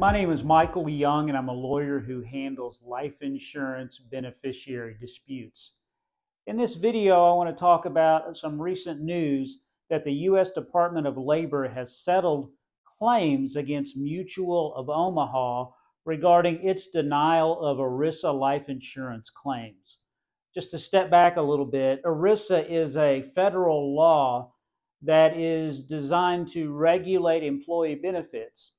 My name is Michael Young, and I'm a lawyer who handles life insurance beneficiary disputes. In this video, I want to talk about some recent news that the U.S. Department of Labor has settled claims against Mutual of Omaha regarding its denial of ERISA life insurance claims. Just to step back a little bit, ERISA is a federal law that is designed to regulate employee benefits.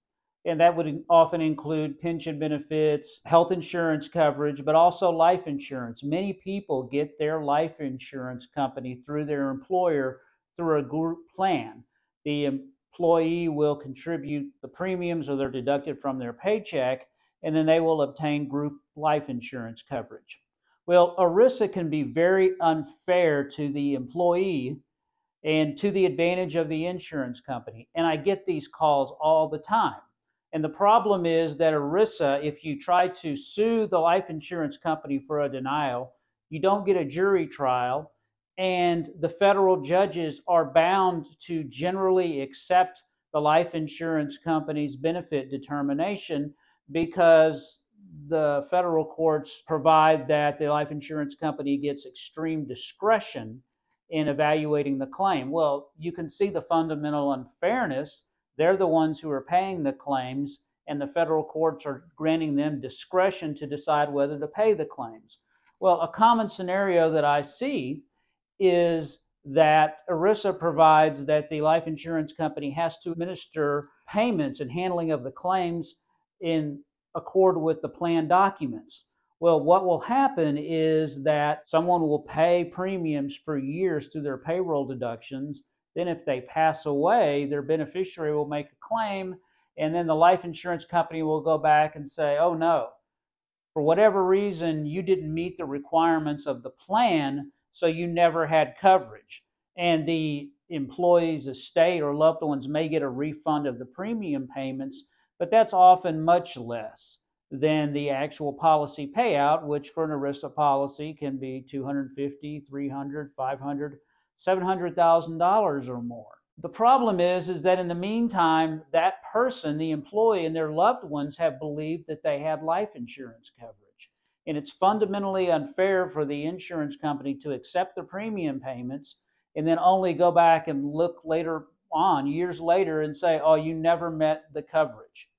And that would often include pension benefits, health insurance coverage, but also life insurance. Many people get their life insurance company through their employer through a group plan. The employee will contribute the premiums or they're deducted from their paycheck, and then they will obtain group life insurance coverage. Well, ERISA can be very unfair to the employee and to the advantage of the insurance company. And I get these calls all the time. And the problem is that ERISA, if you try to sue the life insurance company for a denial, you don't get a jury trial, and the federal judges are bound to generally accept the life insurance company's benefit determination because the federal courts provide that the life insurance company gets extreme discretion in evaluating the claim. Well, you can see the fundamental unfairness they're the ones who are paying the claims, and the federal courts are granting them discretion to decide whether to pay the claims. Well, a common scenario that I see is that ERISA provides that the life insurance company has to administer payments and handling of the claims in accord with the plan documents. Well, what will happen is that someone will pay premiums for years through their payroll deductions then, if they pass away, their beneficiary will make a claim, and then the life insurance company will go back and say, oh no, for whatever reason, you didn't meet the requirements of the plan, so you never had coverage. And the employee's estate or loved ones may get a refund of the premium payments, but that's often much less than the actual policy payout, which for an ERISA policy can be 250, 300, 500, $700,000 or more. The problem is is that in the meantime that person, the employee and their loved ones have believed that they had life insurance coverage. And it's fundamentally unfair for the insurance company to accept the premium payments and then only go back and look later on, years later, and say, oh, you never met the coverage.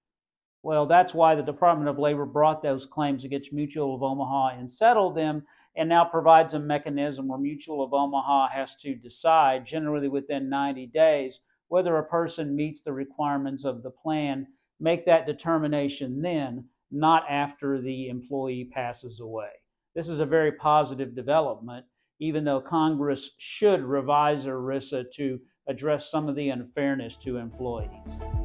Well, that's why the Department of Labor brought those claims against Mutual of Omaha and settled them and now provides a mechanism where Mutual of Omaha has to decide, generally within 90 days, whether a person meets the requirements of the plan, make that determination then, not after the employee passes away. This is a very positive development, even though Congress should revise ERISA to address some of the unfairness to employees.